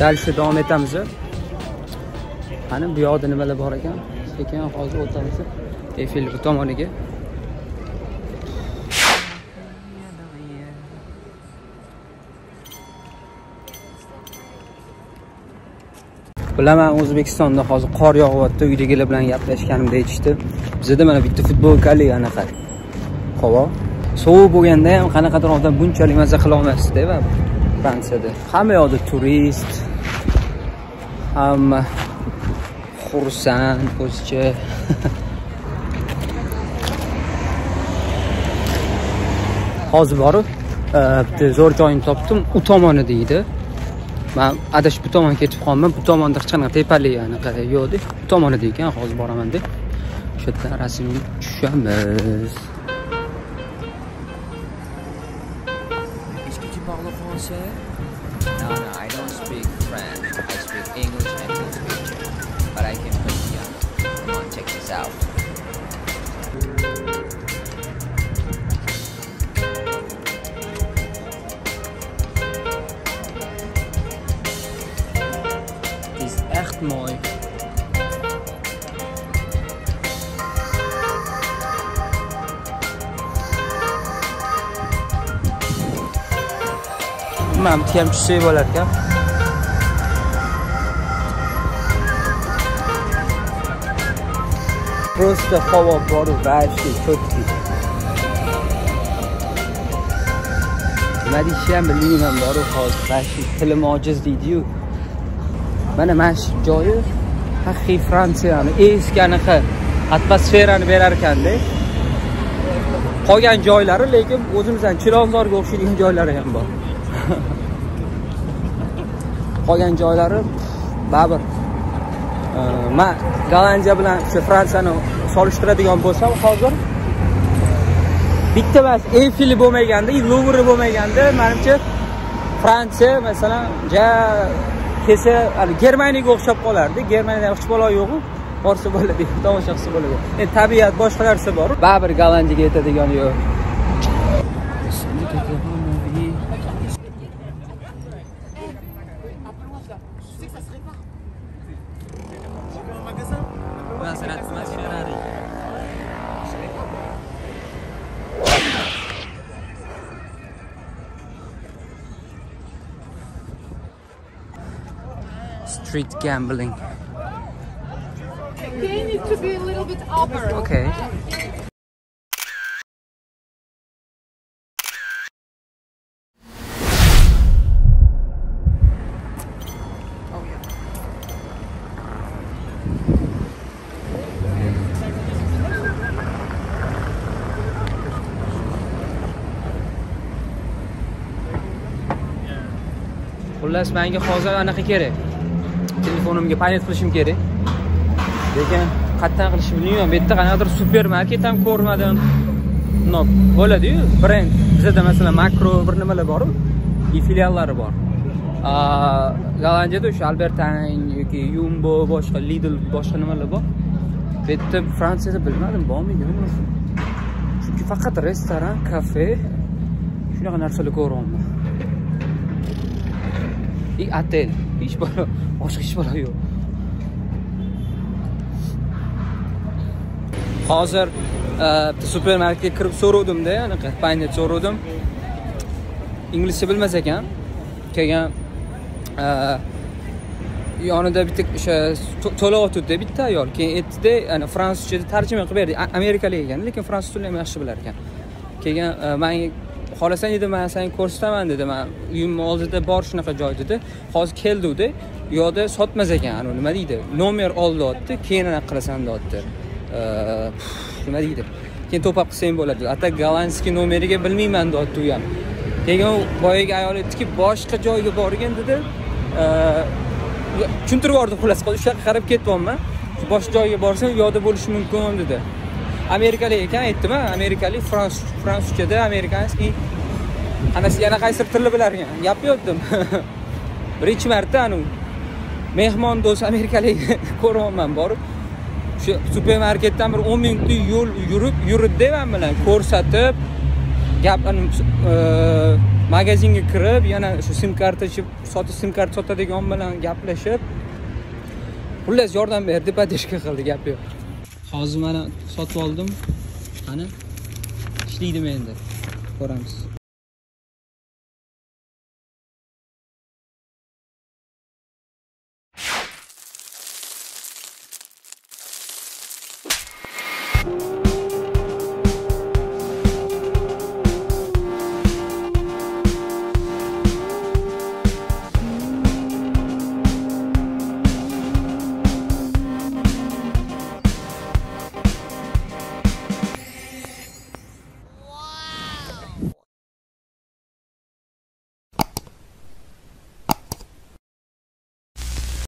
dальше davom etamiz qani bu yoqda nimalar bor ekan? Sekin hozir o'tamiz eyfel tomoniga. Bilaman o'zbekistonda hozir qor yog'yapti uydagilar bilan gaplashganimda aytishdi. Bizada mana bitta futbolkali anaqa. Havo sovuq bo'lganda ham qanaqadir odam bunchalik maza qila va fransiyada. Hamma yoqda turist hamma xursand o'zicha hozir borib e, bitta zo'r joyini topdim u tomoni deydi. Man adashib bu tomonga ketib qolibman bu tomonda hech qanaqa tepalik anaqa yo'qda bu tomonida ekan hozir boraman deb o'sha yerdan rasmga tushamiz. Out. Is echt mooi. Mana bitta ham tushsak bo'lar ekan. Просто havo bor, vashli, cho'tki. Nima deyishni ham bilmayman boru mana mana shu joyi. Haqiqiy fransiyani eski anaqa atmosferani berar ekanda qolgan joylari lekin o'zimizdan chilonzorga o'xshaydigan joylari ham bor. Qolgan joylari baribir e, man gollandiya bilan o'sha fransiyani solishtiradigan bo'lsam hozir bitta emas eyfeli bo'lmaganda luvri bo'lmaganda manimcha fransiya masalan ja kelsa hali germaniyaga o'xshab qolardi germaniyada hech balo yo'qu. Borsa bo'ladi tomosha qilsa bo'ladi. Endi tabiat boshqa narsa bor. Baribir gollandiyaga yetadigani yo'q street gambling. They need to be a little bit upper. okay. Xullas menga hozir anaqa kerak telefonimga paynet qilishim kerak. Lekin qayerdan qilishni bilmayman. Bu yerda qanaqadir supermarket ham ko'rmadim. No bo'ladiyu brend bizada masalan makro bir nimalar boru и filiallari bor. Gollandiyada o'sha albertine yoki yumbo boshqa lidl boshqa nimalar bor. Bu yerda fransiyada bilmadim bormidi bilmadim chunki faqat restoran kafe shunaqa narsalar ko'ryapman и otel hech balo boshqa hech balo yo'q hozir bitta supermarketga kirib so'rovdimda anaqa paynet so'ravdim. inglizcha bilmas ekan. Kelgan e, yonida bitta o'sha to'layotgandi bitta ayol. Keyin aytdida ana fransuzchada tarjima qilib berdi. Amerikalik ekan lekin fransuz tilini ham yaxshi bilar ekan. Keyin e, manga xohlasang dedi man sanga ko'rsataman dedi. Man uyimni oldida bor shunaqa joy dedi. Hozir kelduvdi u yoqda sotmas ekan anavi nima deydi? Nomer ol deyapti keyin anaqa qilasan deyapti nima deydi? Keyin to'pab qilsang bo'ladi a так gollandskiy nomeriga bilmayman deyapti u ham. Keyin boyagi ayol aytdiki boshqa joyga borgin dedi. Tushuntirib yubordi xullas shu yoqqa qarab ketyapman. Boshqa joyga borsam u yoqda bo'lishi mumkin dedi. Amerikalik ekan aytdim amerikalik fransuzchada amerikanskiy ana yana qaysidir tilni bilar ekan gapirayotdim birinchi marta anavi mehmon do'st amerikalik ko'ryapman borib. Shu supermarketdan bir o'n minutlik yo'l yurib yuridda man bilan ko'rsatib gap e, magazinga kirib yana shu sim karta sotish sim karta sotadigan bilan gaplashib xullas yordam berdi поддержка qildi gap yo'q. Hozir mana sotib oldim qani ishlaydimi endi ko'ramiz